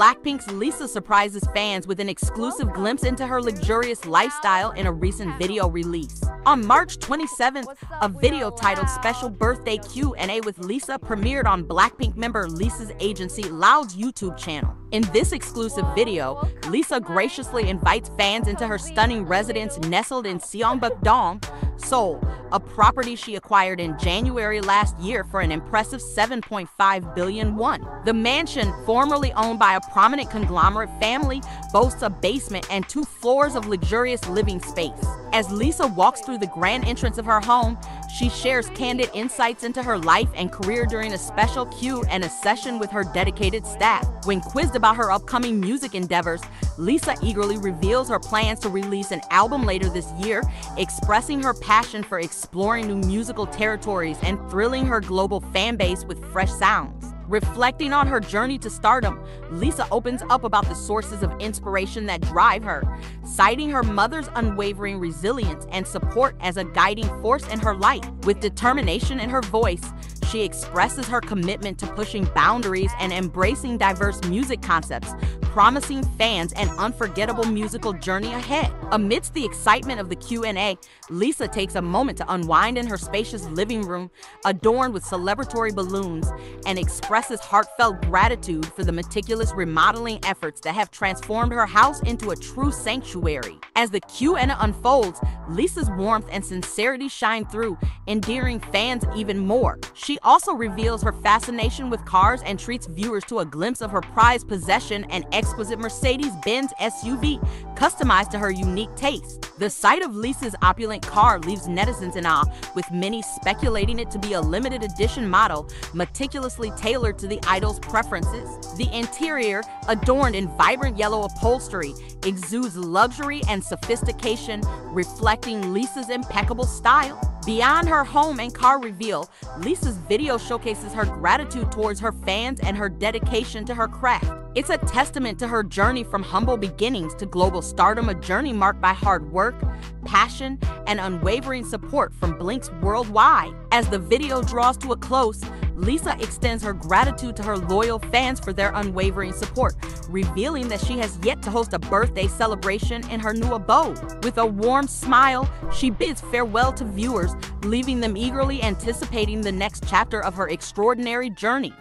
Blackpink's Lisa surprises fans with an exclusive glimpse into her luxurious lifestyle in a recent video release. On March 27th, a video titled Special Birthday Q&A with Lisa premiered on Blackpink member Lisa's agency LLOUD's YouTube channel. In this exclusive video, Lisa graciously invites fans into her stunning residence nestled in Seongbuk-dong, Seoul, a property she acquired in January last year for an impressive 7.5 billion won. The mansion, formerly owned by a prominent conglomerate family, boasts a basement and two floors of luxurious living space. As Lisa walks through the grand entrance of her home, she shares candid insights into her life and career during a special Q and a session with her dedicated staff. When quizzed about her upcoming music endeavors, Lisa eagerly reveals her plans to release an album later this year, expressing her passion for exploring new musical territories and thrilling her global fan base with fresh sounds. Reflecting on her journey to stardom, Lisa opens up about the sources of inspiration that drive her, citing her mother's unwavering resilience and support as a guiding force in her life. With determination in her voice, she expresses her commitment to pushing boundaries and embracing diverse music concepts, promising fans an unforgettable musical journey ahead. Amidst the excitement of the Q&A, Lisa takes a moment to unwind in her spacious living room, adorned with celebratory balloons, and expresses heartfelt gratitude for the meticulous remodeling efforts that have transformed her house into a true sanctuary. As the Q&A unfolds, Lisa's warmth and sincerity shine through, endearing fans even more. She also reveals her fascination with cars and treats viewers to a glimpse of her prized possession and exquisite Mercedes-Benz SUV, customized to her unique taste. The sight of Lisa's opulent car leaves netizens in awe, with many speculating it to be a limited edition model, meticulously tailored to the idol's preferences. The interior, adorned in vibrant yellow upholstery, exudes luxury and sophistication, reflecting Lisa's impeccable style. Beyond her home and car reveal, Lisa's video showcases her gratitude towards her fans and her dedication to her craft. It's a testament to her journey from humble beginnings to global stardom, a journey marked by hard work, passion, and unwavering support from Blinks worldwide. As the video draws to a close, Lisa extends her gratitude to her loyal fans for their unwavering support, revealing that she has yet to host a birthday celebration in her new abode. With a warm smile, she bids farewell to viewers, leaving them eagerly anticipating the next chapter of her extraordinary journey.